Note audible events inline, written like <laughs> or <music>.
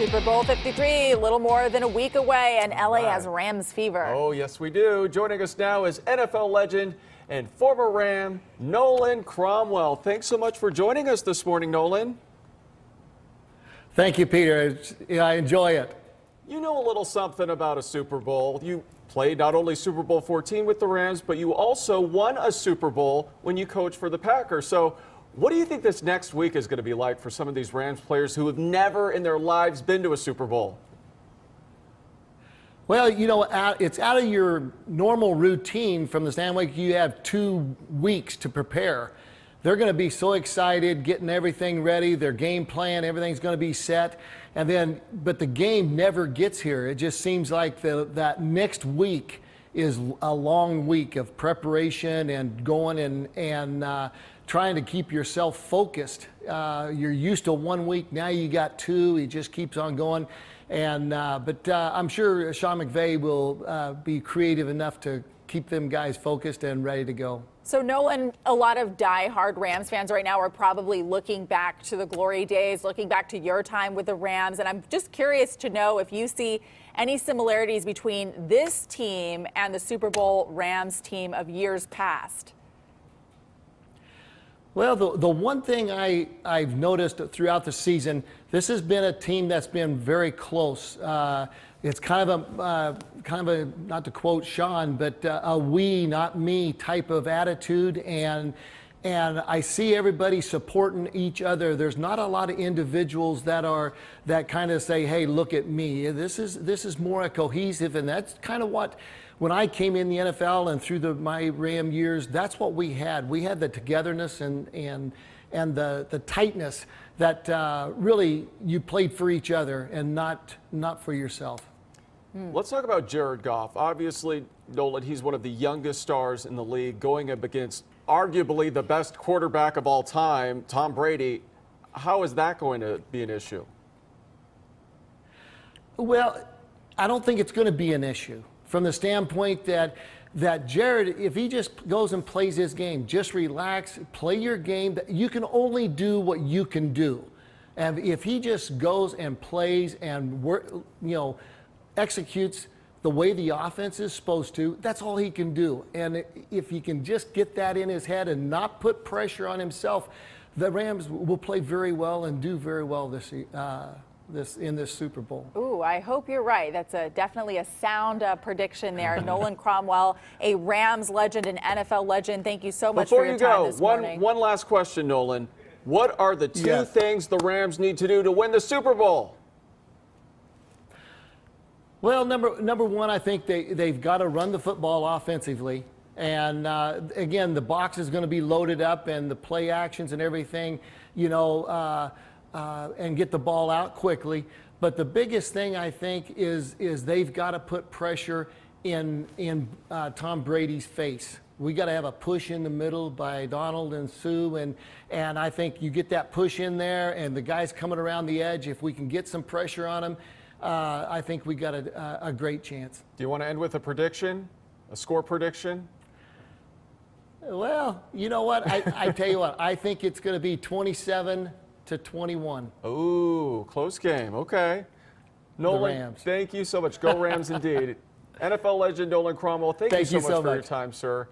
Super Bowl 53, a little more than a week away, and LA has Rams fever. Oh, yes, we do. Joining us now is NFL legend and former Ram, Nolan Cromwell. Thanks so much for joining us this morning, Nolan. Thank you, Peter. I enjoy it. You know a little something about a Super Bowl. You played not only Super Bowl 14 with the Rams, but you also won a Super Bowl when you coached for the Packers. So, what do you think this next week is going to be like for some of these Rams players who have never in their lives been to a Super Bowl? Well, you know, it's out of your normal routine from the standpoint you have two weeks to prepare. They're going to be so excited, getting everything ready, their game plan, everything's going to be set. And then, but the game never gets here. It just seems like the, that next week is a long week of preparation and going and, and uh, trying to keep yourself focused. Uh, you're used to one week, now you got two. He just keeps on going. And uh, but uh, I'm sure Sean McVay will uh, be creative enough to keep them guys focused and ready to go. So Nolan, a lot of die-hard Rams fans right now are probably looking back to the glory days, looking back to your time with the Rams, and I'm just curious to know if you see any similarities between this team and the Super Bowl Rams team of years past. Well, the, the one thing I, I've noticed throughout the season, this has been a team that's been very close. Uh, it's kind of a, uh, kind of a, not to quote Sean, but uh, a we, not me type of attitude. And, and I see everybody supporting each other. There's not a lot of individuals that are, that kind of say, hey, look at me. This is, this is more a cohesive, and that's kind of what, when I came in the NFL and through the, my Ram years, that's what we had. We had the togetherness and, and, and the, the tightness that uh, really you played for each other and not, not for yourself. Hmm. Let's talk about Jared Goff. Obviously, Nolan, he's one of the youngest stars in the league, going up against arguably the best quarterback of all time, Tom Brady. How is that going to be an issue? Well, I don't think it's going to be an issue from the standpoint that that Jared, if he just goes and plays his game, just relax, play your game. You can only do what you can do, and if he just goes and plays and work, you know, executes the way the offense is supposed to, that's all he can do. And if he can just get that in his head and not put pressure on himself, the Rams will play very well and do very well this uh, this in this Super Bowl. Ooh, I hope you're right. That's a, definitely a sound uh, prediction there. <laughs> Nolan Cromwell, a Rams legend, an NFL legend. Thank you so much Before for your you time go, this one, morning. One last question, Nolan. What are the two yes. things the Rams need to do to win the Super Bowl? Well, number number one, I think they they've got to run the football offensively. And uh, again, the box is going to be loaded up, and the play actions and everything, you know, uh, uh, and get the ball out quickly. But the biggest thing I think is is they've got to put pressure in in uh, Tom Brady's face. We got to have a push in the middle by Donald and Suh, and and I think you get that push in there, and the guys coming around the edge. If we can get some pressure on them, uh, I think we got a, a great chance. Do you want to end with a prediction, a score prediction? Well, you know what? I, I tell you what, I think it's going to be 27 to 21. Ooh, close game. Okay. Nolan, thank you so much. Go Rams indeed. <laughs> NFL legend Nolan Cromwell, thank, thank you so you much so for much. your time, sir.